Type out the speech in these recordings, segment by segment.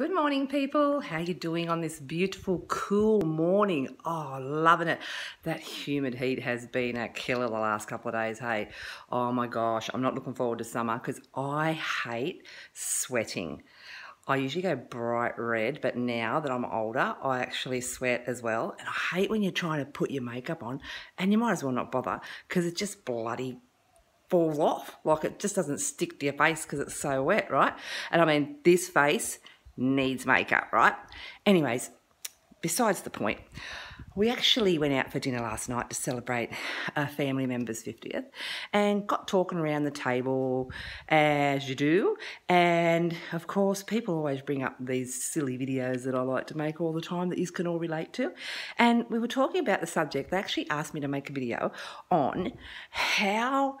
Good morning, people. How you doing on this beautiful, cool morning? Oh, loving it. That humid heat has been a killer the last couple of days. Hey, oh my gosh, I'm not looking forward to summer because I hate sweating. I usually go bright red, but now that I'm older, I actually sweat as well. And I hate when you're trying to put your makeup on and you might as well not bother because it just bloody falls off. Like it just doesn't stick to your face because it's so wet, right? And I mean, this face needs makeup, right? Anyways, besides the point, we actually went out for dinner last night to celebrate a family member's 50th and got talking around the table as you do. And of course, people always bring up these silly videos that I like to make all the time that you can all relate to. And we were talking about the subject. They actually asked me to make a video on how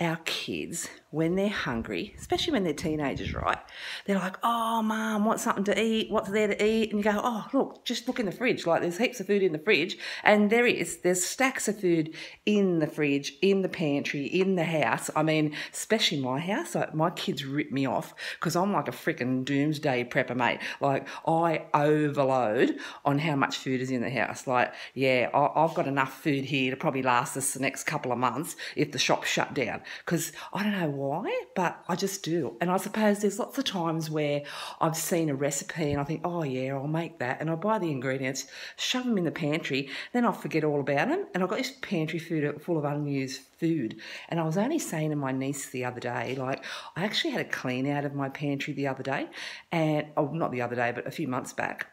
our kids, when they're hungry, especially when they're teenagers, right? They're like, oh, mum, want something to eat? What's there to eat? And you go, oh, look, just look in the fridge. Like, there's heaps of food in the fridge. And there is. There's stacks of food in the fridge, in the pantry, in the house. I mean, especially my house. Like, my kids rip me off because I'm like a freaking doomsday prepper, mate. Like, I overload on how much food is in the house. Like, yeah, I've got enough food here to probably last us the next couple of months if the shop's shut down because I don't know why, but I just do. And I suppose there's lots of times where I've seen a recipe and I think, oh yeah, I'll make that. And I buy the ingredients, shove them in the pantry, then I forget all about them. And I've got this pantry food uh, full of unused food. And I was only saying to my niece the other day, like, I actually had a clean out of my pantry the other day, and oh, not the other day, but a few months back.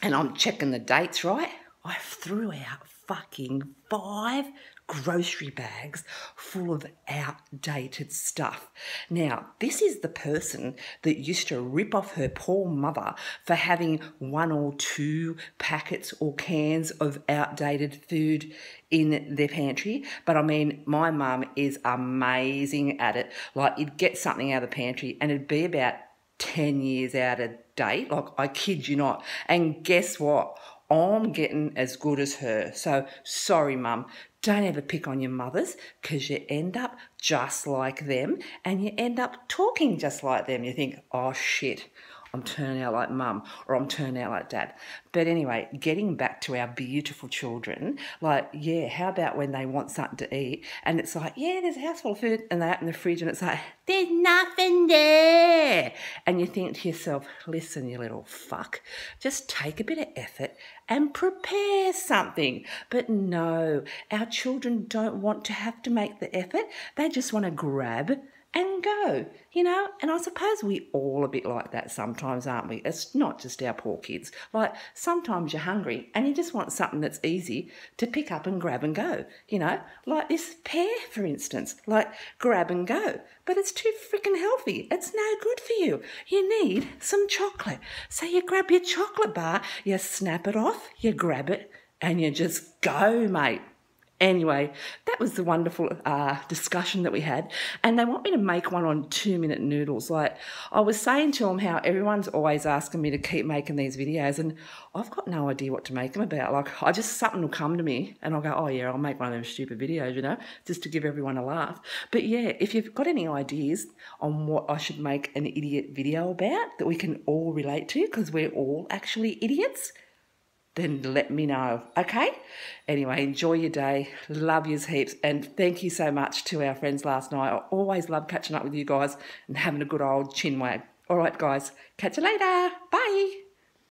And I'm checking the dates, right? I threw out fucking five grocery bags full of outdated stuff. Now, this is the person that used to rip off her poor mother for having one or two packets or cans of outdated food in their pantry. But I mean, my mum is amazing at it. Like, you'd get something out of the pantry and it'd be about 10 years out of date. Like, I kid you not. And guess what? I'm getting as good as her. So sorry, mum. Don't ever pick on your mothers because you end up just like them and you end up talking just like them. You think, oh shit, I'm turning out like mum or I'm turning out like dad. But anyway, getting back to our beautiful children, like, yeah, how about when they want something to eat and it's like, yeah, there's a house full of food and they open the fridge and it's like, there's nothing there. And you think to yourself, listen, you little fuck, just take a bit of effort and prepare something. But no, our children don't want to have to make the effort. They just want to grab and go, you know? And I suppose we all a bit like that sometimes, aren't we? It's not just our poor kids. Like sometimes you're hungry and you just want something that's easy to pick up and grab and go, you know? Like this pear, for instance, like grab and go. But it's too freaking healthy. It's no good for you. You need some chocolate. So you grab your chocolate bar, you snap it off, you grab it, and you just go, mate. Anyway, that was the wonderful uh, discussion that we had. And they want me to make one on two minute noodles. Like, I was saying to them how everyone's always asking me to keep making these videos, and I've got no idea what to make them about. Like, I just, something will come to me, and I'll go, oh, yeah, I'll make one of them stupid videos, you know, just to give everyone a laugh. But yeah, if you've got any ideas on what I should make an idiot video about that we can all relate to, because we're all actually idiots, then let me know. Okay? Anyway, enjoy your day. Love yous heaps. And thank you so much to our friends last night. I always love catching up with you guys and having a good old chin wag. All right, guys. Catch you later. Bye.